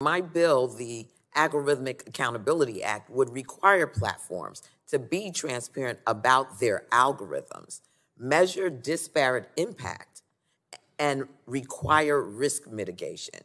My bill, the Algorithmic Accountability Act, would require platforms to be transparent about their algorithms, measure disparate impact, and require risk mitigation.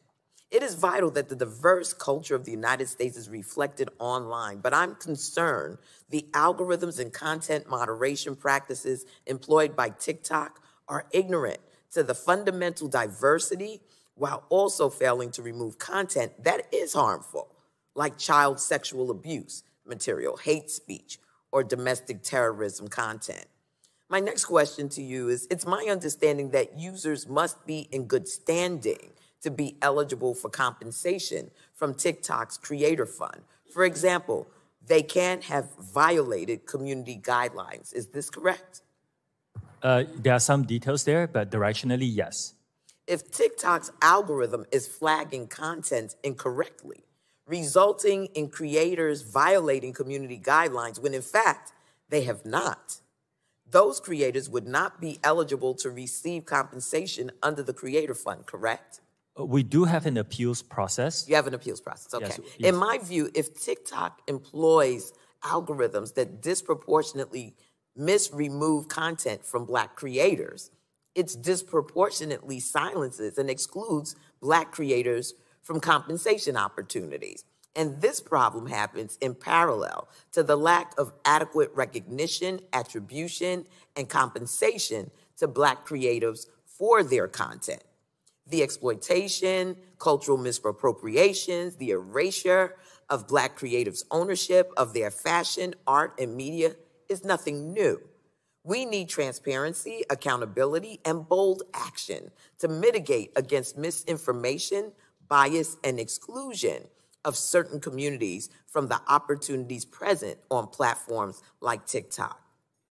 It is vital that the diverse culture of the United States is reflected online, but I'm concerned the algorithms and content moderation practices employed by TikTok are ignorant to the fundamental diversity while also failing to remove content that is harmful, like child sexual abuse material, hate speech, or domestic terrorism content. My next question to you is It's my understanding that users must be in good standing to be eligible for compensation from TikTok's Creator Fund. For example, they can't have violated community guidelines. Is this correct? Uh, there are some details there, but directionally, yes. If TikTok's algorithm is flagging content incorrectly, resulting in creators violating community guidelines when in fact they have not, those creators would not be eligible to receive compensation under the Creator Fund, correct? Uh, we do have an appeals process. You have an appeals process, okay. Yes, yes. In my view, if TikTok employs algorithms that disproportionately misremove content from Black creators, it disproportionately silences and excludes Black creators from compensation opportunities. And this problem happens in parallel to the lack of adequate recognition, attribution, and compensation to Black creatives for their content the exploitation, cultural misappropriations, the erasure of Black creatives' ownership of their fashion, art, and media is nothing new. We need transparency, accountability, and bold action to mitigate against misinformation, bias, and exclusion of certain communities from the opportunities present on platforms like TikTok.